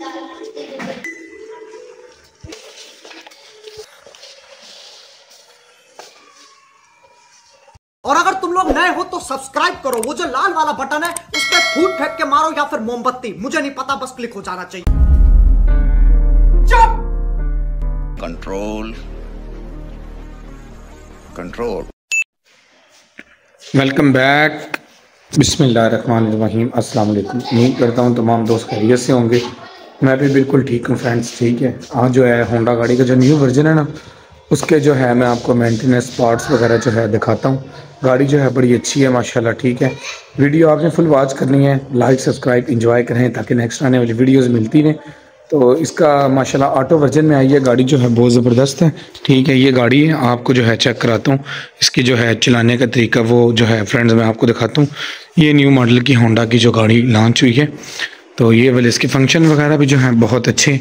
और अगर तुम लोग नए हो तो सब्सक्राइब करो। वो जो लाल वाला बटन है उस पर फूट फेंक के मारो या फिर मोमबत्ती। मुझे नहीं पता बस क्लिक हो जाना चाहिए। कंट्रोल। control welcome back. बिस्मिल्लाहिर्रहमानिर्रहीम। अस्सलाम वालेकुम उम्मीद करता हूँ तमाम दोस्त खैरियत से होंगे। मैं भी बिल्कुल ठीक हूँ फ्रेंड्स ठीक है। आज जो है होंडा गाड़ी का जो न्यू वर्जन है ना, उसके जो है, मैं आपको मेंटेनेंस पार्ट्स वगैरह जो है, दिखाता हूँ। गाड़ी जो है, बड़ी अच्छी है, माशाल्लाह, ठीक है। वीडियो आपने फुल वॉच करनी है लाइक सब्सक्राइब इंजॉय करें, ताकि नेक्स्ट आने वाली वीडियोज़ मिलती रहें। तो इसका, माशाल्लाह ऑटो वर्जन में आई है गाड़ी जो है, बहुत ज़बरदस्त है। ठीक है, ये गाड़ी है, आपको जो है चेक कराता हूँ। इसकी जो है, चलाने का तरीका, वो जो है फ्रेंड्स मैं आपको दिखाता हूँ। ये न्यू मॉडल की होंडा की जो गाड़ी लॉन्च हुई है। तो ये वाले इसके फ़ंक्शन वगैरह भी जो है बहुत अच्छे।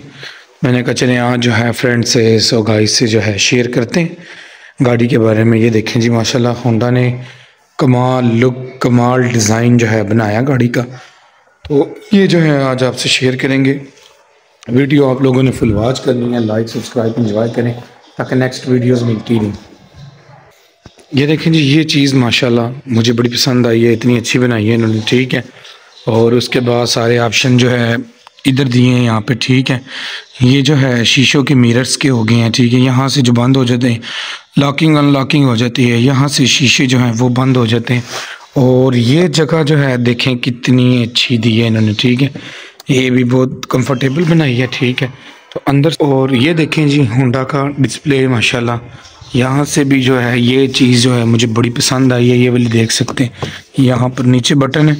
मैंने कहा, चले, आज जो है फ्रेंड से सो गाइस से जो है शेयर करते हैं। गाड़ी के बारे में ये देखें जी, माशाल्लाह होंडा ने कमाल लुक कमाल डिज़ाइन जो है बनाया गाड़ी का। तो ये जो है आज आपसे शेयर करेंगे। वीडियो आप लोगों ने फुल वॉच करनी है लाइक सब्सक्राइब इंजॉय करें, ताकि नेक्स्ट वीडियोस मिलती नहीं ये देखें जी, ये चीज़ माशाल्लाह मुझे बड़ी पसंद आई है, इतनी अच्छी बनाई है इन्होंने, ठीक है। और उसके बाद सारे ऑप्शन जो है इधर दिए हैं, यहाँ पे ठीक है। ये जो है, शीशों के मिरर्स के हो गए हैं, ठीक है। यहाँ से जो बंद हो जाते हैं लॉकिंग अनलॉकिंग हो जाती है। यहाँ से शीशे जो हैं, वो बंद हो जाते हैं। और ये जगह जो है, देखें कितनी अच्छी दी है इन्होंने, ठीक है। ये भी बहुत कंफर्टेबल बनाई है, ठीक है। तो अंदर, और ये देखें जी होंडा का डिस्प्ले माशाल्लाह। यहाँ से भी जो है, ये चीज़ जो है मुझे बड़ी पसंद आई है, ये वाली देख सकते हैं। यहाँ पर नीचे बटन है,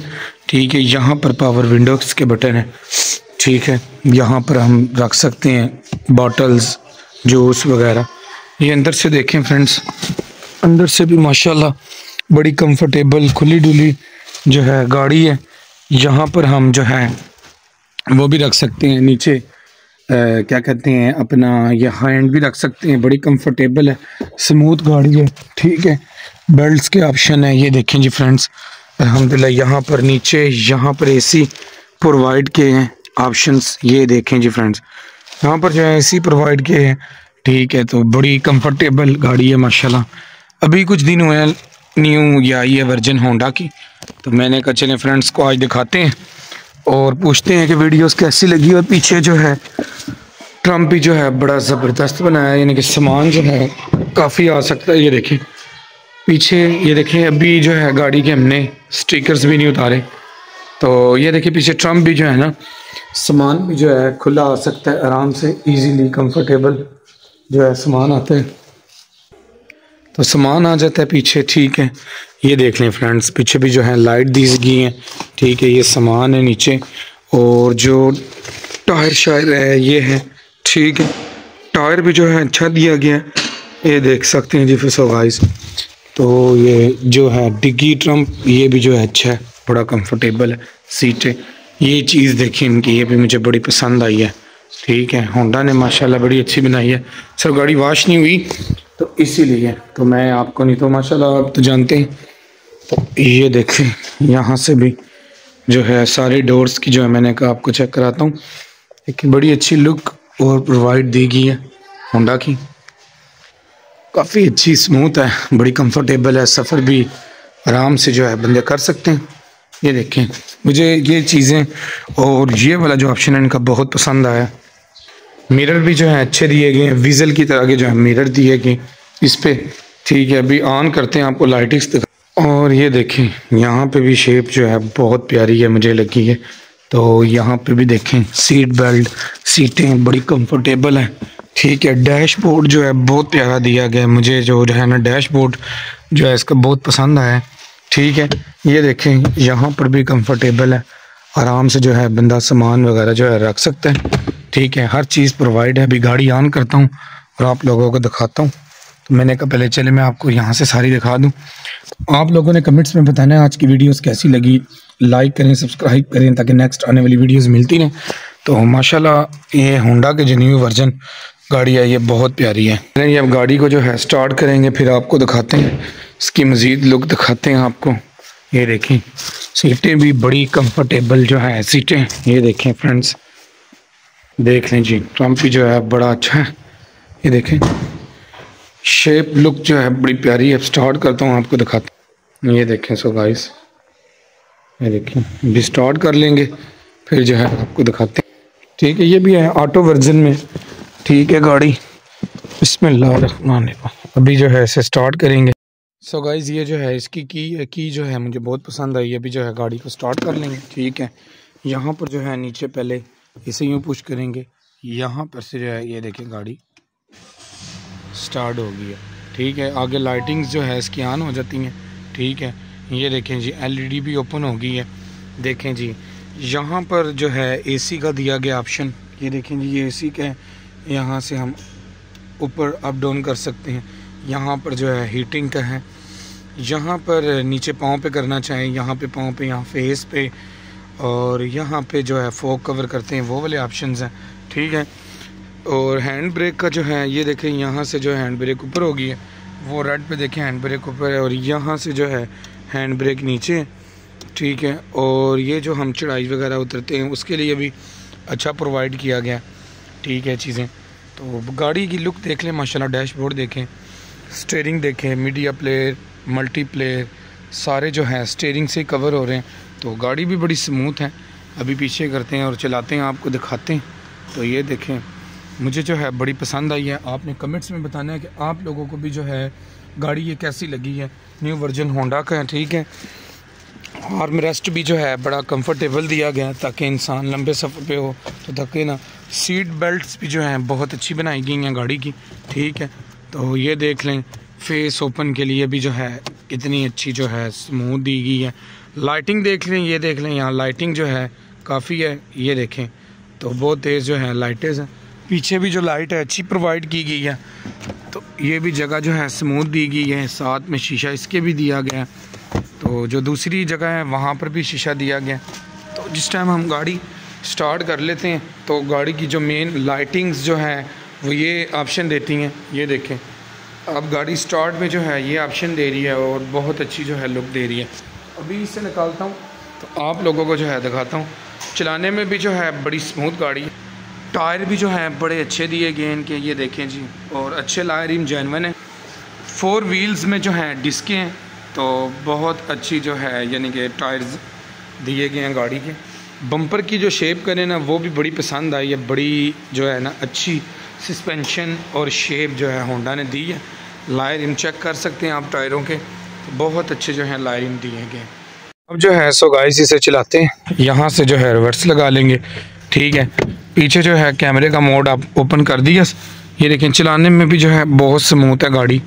ठीक है, यहाँ पर पावर विंडोज़ के बटन है, ठीक है, यहाँ पर हम रख सकते हैं बॉटल्स जूस वगैरह। ये अंदर से देखें फ्रेंड्स अंदर से भी माशाल्लाह बड़ी कंफर्टेबल खुली डुली जो है गाड़ी है। यहाँ पर हम जो है, वो भी रख सकते हैं नीचे। क्या कहते हैं, अपना ये हैंड भी रख सकते हैं, बड़ी कंफर्टेबल है स्मूथ गाड़ी है, ठीक है बेल्ट्स के ऑप्शन है, ये देखें जी फ्रेंड्स अल्हम्दुलिल्लाह, यहाँ पर नीचे, यहाँ पर एसी प्रोवाइड किए हैं ऑप्शंस ये देखें जी फ्रेंड्स यहाँ पर जो है एसी प्रोवाइड किए हैं, ठीक है तो बड़ी कंफर्टेबल गाड़ी है, माशाल्लाह, अभी कुछ दिन हुए न्यू या ये वर्जन होंडा की तो मैंने कहा, चले फ्रेंड्स को आज दिखाते हैं और पूछते हैं कि वीडियोस कैसी लगी और पीछे जो है ट्रंप भी जो है बड़ा ज़बरदस्त बनाया, यानी कि सामान जो है काफ़ी आ सकता है। ये देखें, पीछे, ये देखें, अभी जो है गाड़ी के हमने स्टिकर्स भी नहीं उतारे। तो ये देखिए पीछे ट्रंप भी जो है ना, सामान भी जो है खुला आ सकता है, आराम से इजीली कंफर्टेबल जो है सामान आता है। तो सामान आ जाता है पीछे, ठीक है। ये देख लें फ्रेंड्स, पीछे भी जो है लाइट दी गई है। ठीक है, ये सामान है नीचे। और जो टायर शायर है, ये है। ठीक है, टायर भी जो है अच्छा दिया गया है। ये देख सकते हैं जी फिसो गाइस तो ये जो है डिग्गी ट्रंप, ये भी जो है अच्छा है, बड़ा कंफर्टेबल है सीटें ये चीज़ देखी इनकी, ये भी मुझे बड़ी पसंद आई है। ठीक है होंडा ने माशाल्लाह बड़ी अच्छी बनाई है। सर, गाड़ी वाश नहीं हुई तो इसीलिए तो मैं आपको नहीं तो माशाल्लाह आप तो जानते हैं। ये देखें यहाँ से भी जो है सारे डोर्स की जो है मैंने कहा आपको चेक कराता हूँ। एक बड़ी अच्छी लुक और प्रोवाइड दी गई है होंडा की। काफ़ी अच्छी स्मूथ है, बड़ी कंफर्टेबल है, सफ़र भी आराम से जो है बंदे कर सकते हैं। ये देखें मुझे ये चीज़ें और ये वाला जो ऑप्शन है इनका बहुत पसंद आया। मिरर भी जो है अच्छे दिए गए हैं विज़ल की तरह के जो है मिरर दिए गए इस पर ठीक है, अभी ऑन करते हैं आपको लाइटिंग्स दिखा और ये देखें, यहाँ पे भी शेप जो है बहुत प्यारी है, मुझे लगी है। तो यहाँ पे भी देखें सीट बेल्ट सीटें बड़ी कंफर्टेबल हैं। ठीक है डैशबोर्ड जो है बहुत प्यारा दिया गया है। मुझे जो जो है ना डैशबोर्ड जो है इसका बहुत पसंद आया है। ठीक है, ये देखें, यहाँ पर भी कंफर्टेबल है। आराम से जो है बंदा सामान वगैरह जो है रख सकता है। ठीक है, हर चीज़ प्रोवाइड है। अभी गाड़ी ऑन करता हूँ और आप लोगों को दिखाता हूँ। मैंने कहा, पहले चले, मैं आपको यहाँ से सारी दिखा दूँ। आप लोगों ने कमेंट्स में बताना है आज की वीडियोस कैसी लगी। लाइक करें सब्सक्राइब करें ताकि नेक्स्ट आने वाली वीडियोस मिलती रहें। तो माशाल्लाह, ये होंडा के जो न्यू वर्जन गाड़ी है, ये बहुत प्यारी है। ये अब गाड़ी को जो है स्टार्ट करेंगे, फिर आपको दिखाते हैं। इसकी मज़ीद लुक दिखाते हैं आपको। ये देखें, सीटें भी बड़ी कंफर्टेबल जो है सीटें ये देखें फ्रेंड्स देख लें जी ट्रंप भी जो है, बड़ा अच्छा है। ये देखें। शेप लुक जो है बड़ी प्यारी है। स्टार्ट करता हूँ, आपको दिखाता हूँ। ये देखें सो गाइस ये देखें। भी स्टार्ट कर लेंगे, फिर जो है आपको दिखाते हैं। ठीक है, ये भी है ऑटो वर्जन में। ठीक है, गाड़ी। इसमें अभी जो है इसे स्टार्ट करेंगे। सो so गाइज़ ये जो है, इसकी की की जो है मुझे बहुत पसंद आई। अभी जो है गाड़ी को स्टार्ट कर लेंगे। ठीक है। यहाँ पर जो है नीचे पहले इसे यूँ पुश करेंगे। यहाँ पर से जो है, ये देखें गाड़ी। स्टार्ट हो गई है। ठीक है, आगे लाइटिंग्स जो है इसकी ऑन हो जाती हैं। ठीक है, ये देखें जी एलईडी भी ओपन हो गई है। देखें जी, यहाँ पर जो है एसी का दिया गया ऑप्शन ये देखें जी, ये एसी का है। यहाँ से हम ऊपर अप डाउन कर सकते हैं। यहाँ पर जो है हीटिंग का है। यहाँ पर नीचे पाँव पे करना चाहें, यहाँ पे पाँव पे, यहाँ फेस पे। और यहाँ पे जो है फोक कवर करते हैं, वो वाले ऑप्शन हैं। ठीक है और हैंड ब्रेक का जो है, ये देखें, यहाँ से जो हैंड ब्रेक ऊपर होगी। है वो रेड पे देखें, हैंड ब्रेक ऊपर है और यहाँ से जो है हैंड ब्रेक नीचे। ठीक है, और ये जो हम चढ़ाई वगैरह उतरते हैं, उसके लिए भी अच्छा प्रोवाइड किया गया। ठीक है, चीज़ें। तो गाड़ी की लुक देख लें, माशाल्लाह डैशबोर्ड देखें स्टेयरिंग देखें मीडिया प्लेयर मल्टी प्लेयर सारे जो हैं स्टेयरिंग से कवर हो रहे हैं। तो गाड़ी भी बड़ी स्मूथ है। अभी पीछे करते हैं और चलाते हैं, आपको दिखाते हैं। तो ये देखें मुझे जो है बड़ी पसंद आई है। आपने कमेंट्स में बताना है कि आप लोगों को भी जो है गाड़ी ये कैसी लगी है? न्यू वर्जन होंडा का है, ठीक है? आर्म रेस्ट भी जो है बड़ा कंफर्टेबल दिया गया ताकि इंसान लंबे सफ़र पे हो तो थके ना। सीट बेल्ट्स भी जो हैं बहुत अच्छी बनाई गई हैं गाड़ी की, ठीक है? तो ये देख लें फेस ओपन के लिए भी जो है कितनी अच्छी जो है स्मूथ दी गई है। लाइटिंग देख लें, ये देख लें, यहाँ लाइटिंग जो है काफ़ी है, ये देखें। तो बहुत तेज़ जो है लाइटें हैं। पीछे भी जो लाइट है, अच्छी प्रोवाइड की गई है। तो ये भी जगह जो है स्मूथ दी गई है। साथ में शीशा इसके भी दिया गया तो जो दूसरी जगह है, वहाँ पर भी शीशा दिया गया तो जिस टाइम हम गाड़ी स्टार्ट कर लेते हैं तो गाड़ी की जो मेन लाइटिंग्स जो है, वो ये ऑप्शन देती हैं। ये देखें। अब गाड़ी स्टार्ट में जो है, ये ऑप्शन दे रही है और बहुत अच्छी जो है लुक दे रही है। अभी इससे निकालता हूँ तो आप लोगों को जो है, दिखाता हूँ। चलाने में भी जो है, बड़ी स्मूथ गाड़ी है। टायर भी जो है, बड़े अच्छे दिए गए हैं इनके, ये देखें जी। और अच्छे लायरिम जैनवन है। फोर व्हील्स में जो हैं डिस्कें हैं तो बहुत अच्छी जो है, यानी कि टायर्स दिए गए हैं गाड़ी के। बम्पर की जो शेप करें ना, वो भी बड़ी पसंद आई है। बड़ी जो है ना, अच्छी सस्पेंशन और शेप जो है होंडा ने दी है। लायरिम चेक कर सकते हैं आप टायरों के। तो बहुत अच्छे जो है लाइन दिए गए। अब जो है सो गाइस इसे चलाते हैं। यहाँ से जो है रिवर्स लगा लेंगे। ठीक है। पीछे जो है कैमरे का मोड आप ओपन कर दिया। ये देखें, चलाने में भी जो है बहुत स्मूथ है गाड़ी।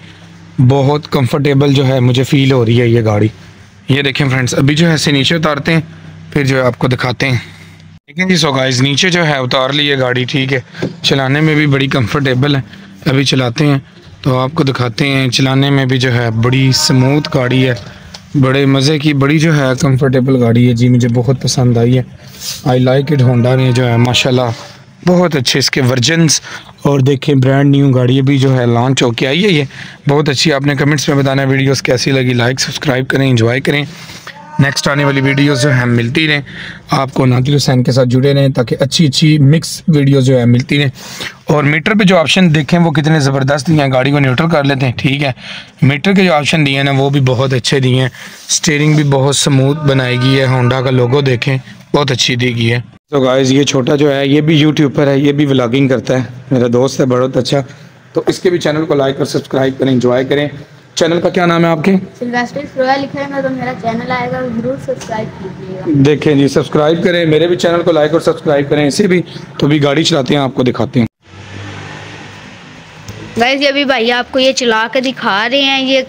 बहुत कंफर्टेबल जो है मुझे फील हो रही है ये गाड़ी। ये देखें फ्रेंड्स अभी जो है इसे नीचे उतारते हैं, फिर जो है आपको दिखाते हैं। है जी सो गाइस नीचे जो है उतार ली है गाड़ी, ठीक है। चलाने में भी बड़ी कंफर्टेबल है। अभी चलाते हैं तो आपको दिखाते हैं, चलाने में भी जो है बड़ी स्मूथ गाड़ी है। बड़े मज़े की, बड़ी जो है कंफर्टेबल गाड़ी है जी, मुझे बहुत पसंद आई है। आई लाइक इट होंडा ने जो है, माशाल्लाह, बहुत अच्छे इसके वर्जनस और देखें ब्रांड न्यू गाड़ी भी जो है लॉन्च होके आई है ये। बहुत अच्छी आपने कमेंट्स में बताना वीडियोस कैसी लगी लाइक सब्सक्राइब करें इंजॉय करें। नेक्स्ट आने वाली वीडियोस जो है, मिलती रहें। आपको नादिल हुसैन के साथ जुड़े रहें ताकि अच्छी अच्छी मिक्स वीडियोस जो है, मिलती रहें। और मीटर पे जो ऑप्शन देखें, वो कितने ज़बरदस्त दिए हैं, गाड़ी को न्यूट्रल कर लेते हैं, ठीक है? मीटर के जो ऑप्शन दिए हैं ना, वो भी बहुत अच्छे दिए हैं। स्टेयरिंग भी बहुत स्मूथ बनाई गई है होंडा का लोगो देखें, बहुत अच्छी दी गई है। तो गाइज़ ये छोटा जो है, ये भी यूट्यूब पर है, ये भी व्लागिंग करता है। मेरा दोस्त है, बहुत अच्छा। तो इसके भी चैनल को लाइक और सब्सक्राइब करें इंजॉय करें। चैनल का क्या नाम है आपके? लिखेंगे तो मेरा चैनल आएगा ज़रूर सब्सक्राइब कीजिएगा। देखें जी सब्सक्राइब करें मेरे भी चैनल को लाइक और सब्सक्राइब करें इसे भी तो भी गाड़ी चलाते हैं आपको दिखाते हैं। गाइस ये भी भाई आपको ये चला के दिखा रहे हैं ये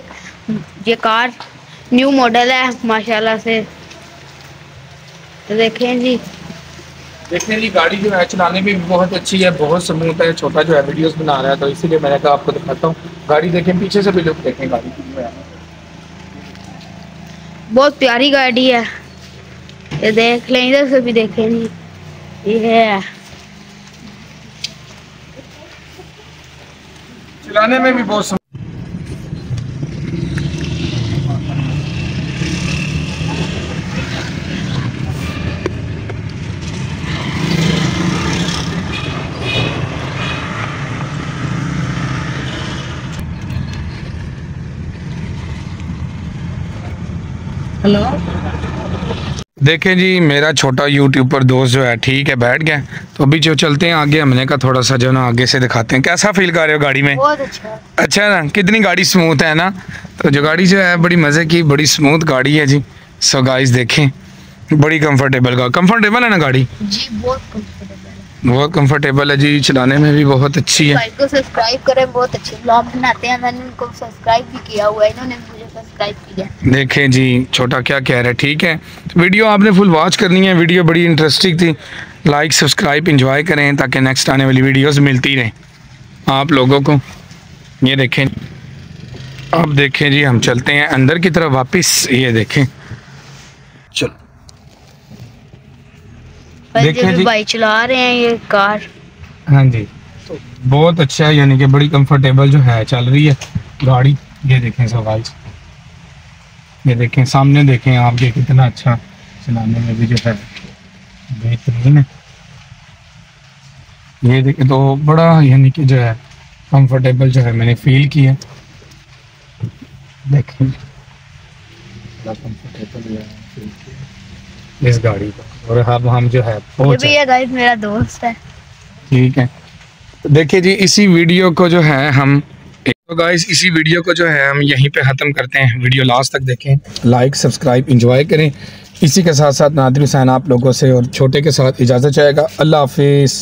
ये कार न्यू मॉडल है माशाल्लाह से। तो देखें जी। देखने की गाड़ी जो है चलाने में भी बहुत अच्छी है बहुत स्मूथ है छोटा जो है वीडियोस बना रहा है तो इसीलिए मैंने कहा आपको दिखाता हूँ। गाड़ी देखें पीछे से भी लुक देखें गाड़ी की बहुत प्यारी गाड़ी है। ये देख लें इधर से भी देखें ये चलाने में भी बहुत हेलो देखें जी मेरा छोटा यूट्यूबर दोस्त जो है ठीक है बैठ गया। तो अभी जो चलते हैं आगे हमने का थोड़ा सा जो ना आगे से दिखाते हैं। कैसा फील कर रहे हो गाड़ी में? बहुत अच्छा। अच्छा ना? कितनी गाड़ी स्मूथ है ना? तो जो गाड़ी जो है बड़ी मज़े की बड़ी स्मूथ गाड़ी है जी। सो गाइस देखें। बड़ी कंफर्टेबल का कंफर्टेबल है ना गाड़ी? जी बहुत कंफर्टेबल बहुत कंफर्टेबल है जी चलाने में भी बहुत अच्छी है। को सब्सक्राइब करें बहुत अच्छे ब्लॉग बनाते हैं। मैंने उनको सब्सक्राइब भी किया हुआ है इन्होंने मुझे सब्सक्राइब किया देखें जी छोटा क्या कह रहा है ठीक है? वीडियो आपने फुल वॉच करनी है वीडियो बड़ी इंटरेस्टिंग थी। लाइक सब्सक्राइब इंजॉय करें ताकि नेक्स्ट आने वाली वीडियोस मिलती रहे। आप लोगों को ये देखें। अब देखें जी हम चलते हैं अंदर की तरफ़ वापस ये देखें। चलो। भाई देखें जो। भाई चला रहे हैं ये कार। हाँ जी। तो बहुत अच्छा है यानी कि बड़ी कंफर्टेबल जो है चल रही है गाड़ी। ये देखें सब गाइस ये देखें सामने देखें आप ये कितना अच्छा चलाने में भी जो है बेहतरीन है। ये देखें तो बड़ा यानी कि जो है कंफर्टेबल जो है मैंने फील किया देखें। बड़ा कंफर्टेबल जो है feel किया इस गाड़ी को। और हम हम जो है ये भी गाइस मेरा दोस्त है। ठीक है। तो देखिए जी इसी वीडियो को जो है हम तो गाइस इसी वीडियो को जो है हम यहीं पे ख़त्म करते हैं। वीडियो लास्ट तक देखें। लाइक सब्सक्राइब इंजॉय करें। इसी के साथ साथ नादिर हुसैन आप लोगों से और छोटे के साथ इजाज़त चाहेगा। अल्लाह हाफिज़।